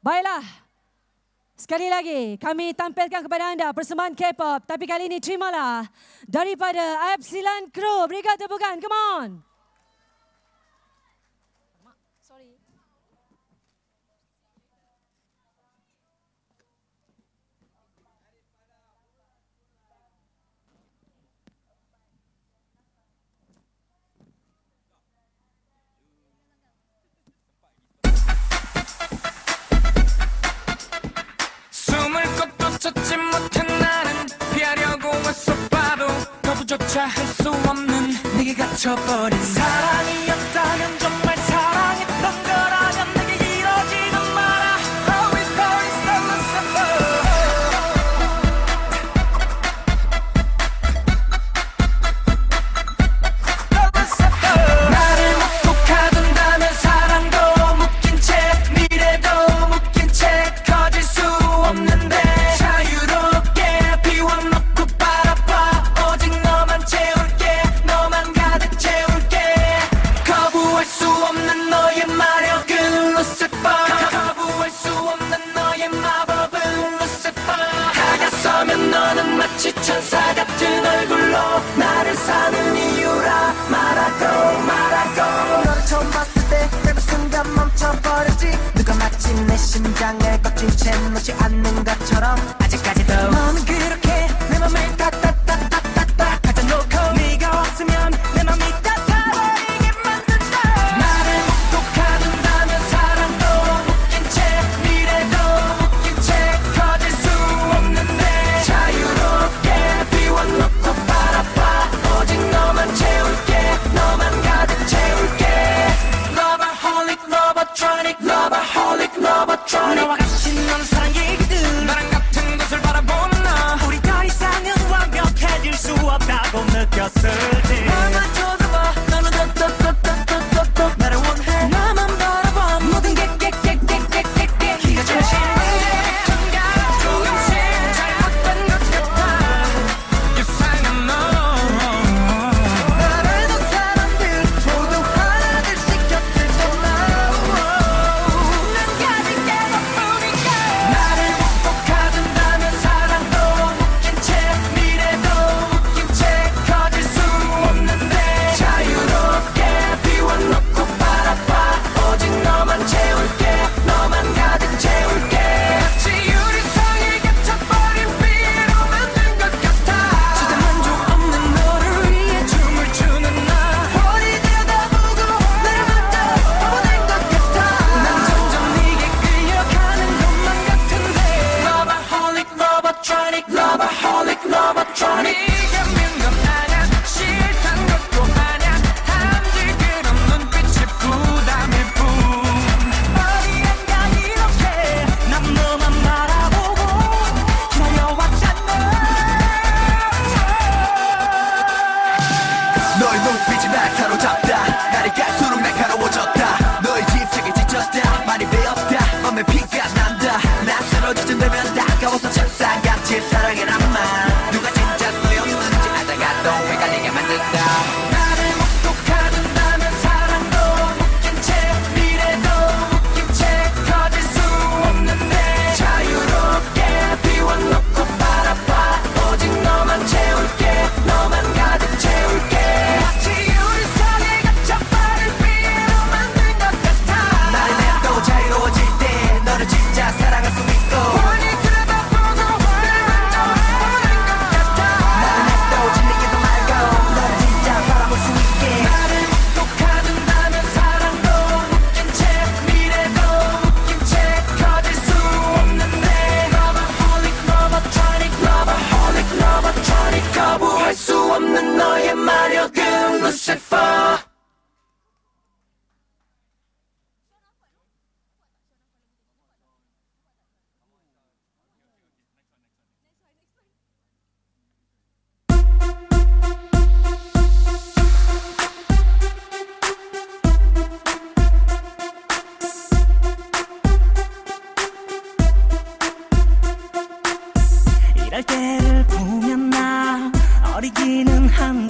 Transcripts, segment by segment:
Baiklah. Sekali lagi kami tampilkan kepada anda persembahan K-pop tapi kali ini terimalah daripada Epsilon Crew. Berikan tepukan. Come on. 멈춰버린 삶 찐채 놓지 않는 것처럼 hăng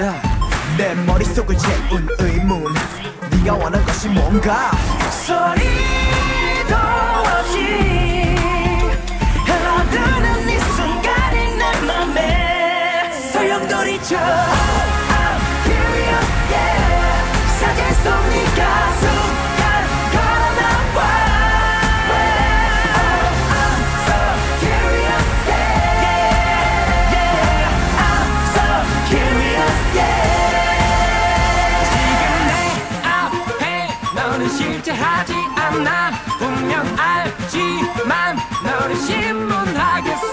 다 내 머릿속을 채운 의문. 네가 원한 것이 뭔가? 소리도 없이 흘러드는 이 순간이 내 맘에 소용돌이쳐. I'm curious yeah. 사진 속 네가 모르지만 너를 신문하겠어.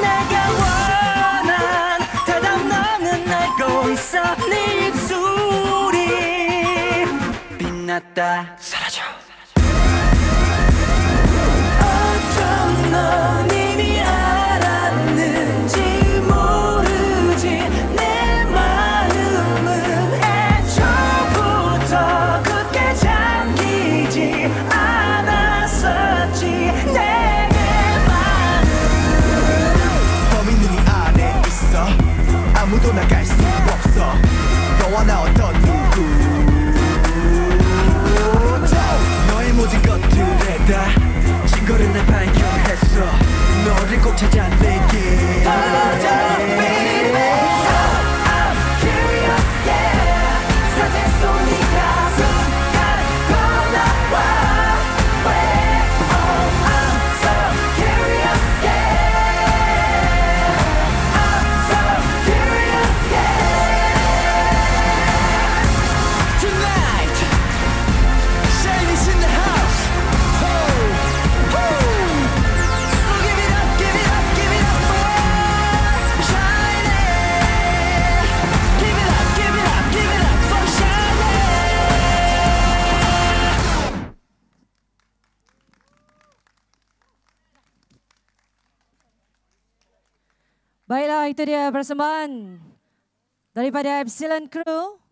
내가 원한 대답 너는 알고 있어. 네 입술이 빛났다. itu dia persembahan daripada Epsilon Crew.